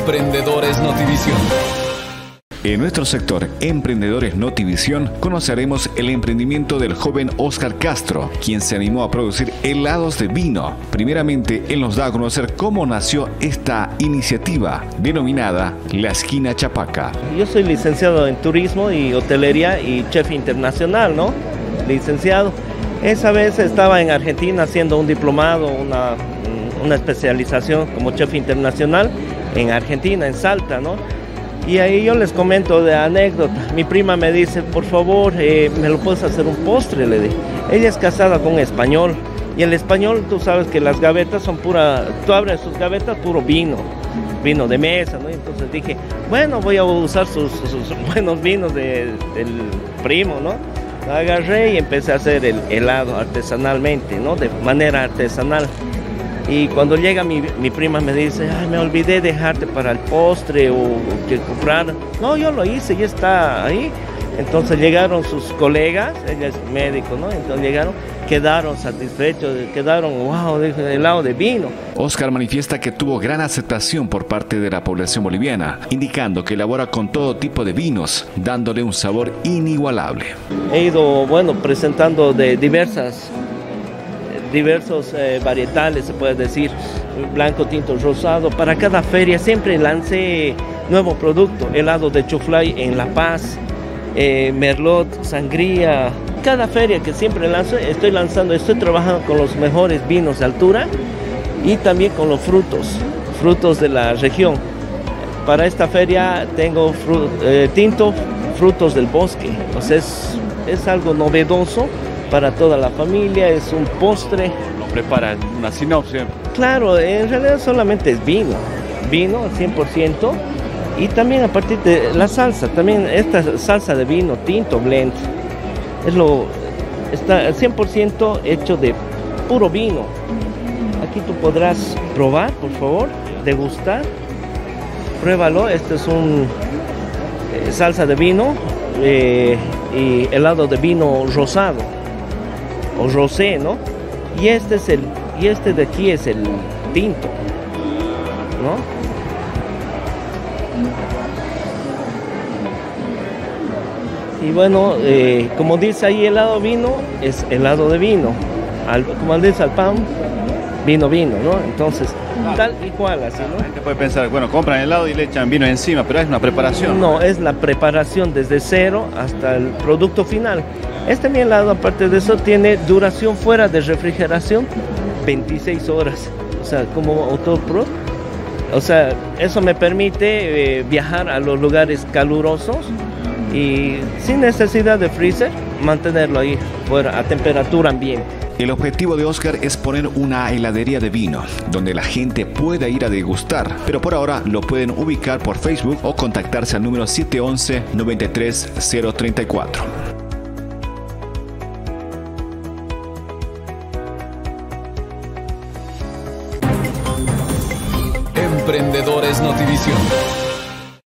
Emprendedores Notivisión. En nuestro sector Emprendedores Notivisión conoceremos el emprendimiento del joven Oscar Castro, quien se animó a producir helados de vino. Primeramente, él nos da a conocer cómo nació esta iniciativa denominada La Esquina Chapaca. Yo soy licenciado en turismo y hotelería y chef internacional, ¿no? Licenciado. Esa vez estaba en Argentina haciendo un diplomado, una, una especialización como chef internacional en Argentina, en Salta, ¿no? Y ahí yo les comento de anécdota. Mi prima me dice, por favor, eh, ¿me lo puedes hacer un postre? Le dije. Ella es casada con un español. Y el español, tú sabes que las gavetas son pura, tú abres sus gavetas, puro vino, vino de mesa, ¿no? Entonces dije, bueno, voy a usar sus, buenos vinos del primo, ¿no? Agarré y empecé a hacer el helado artesanalmente, ¿no? De manera artesanal. Y cuando llega mi, prima me dice, Ay, me olvidé dejarte para el postre o que comprar. No, yo lo hice, ya está ahí. Entonces llegaron sus colegas, ella es médico, ¿no? Entonces llegaron, quedaron satisfechos, quedaron, wow, de helado de vino. Oscar manifiesta que tuvo gran aceptación por parte de la población boliviana, indicando que elabora con todo tipo de vinos, dándole un sabor inigualable. He ido, bueno, presentando de diversas diversos eh, varietales, se puede decir, blanco, tinto, rosado. Para cada feria siempre lancé nuevo producto, helado de chuflay en La Paz, eh, merlot, sangría. Cada feria que siempre lanzo, estoy lanzando, estoy trabajando con los mejores vinos de altura y también con los frutos, frutos de la región. Para esta feria tengo eh, tinto, frutos del bosque, entonces es algo novedoso para toda la familia, es un postre. Lo preparan una sinopsis. Claro, en realidad solamente es vino, vino al 100% y también a partir de la salsa, también esta salsa de vino tinto blend es lo está al 100% hecho de puro vino. Aquí tú podrás probar, por favor, degustar. Pruébalo, este es un eh, salsa de vino eh, y helado de vino rosado o rosé, ¿no? Y este es el y este de aquí es el tinto, ¿no? Y bueno, eh, como dice ahí helado vino, es helado de vino. como dice al pan, vino, vino, ¿no? Entonces, tal y cual, así, ¿no? La gente puede pensar, bueno, compran helado y le echan vino encima, pero es una preparación. No, es la preparación desde cero hasta el producto final. Este mi helado, aparte de eso, tiene duración fuera de refrigeración 26 horas. O sea, como autopro. O sea, eso me permite eh, viajar a los lugares calurosos y sin necesidad de freezer, mantenerlo ahí fuera a temperatura ambiente. El objetivo de Oscar es poner una heladería de vino, donde la gente pueda ir a degustar, pero por ahora lo pueden ubicar por Facebook o contactarse al número 711 93034. Emprendedores Notivisión.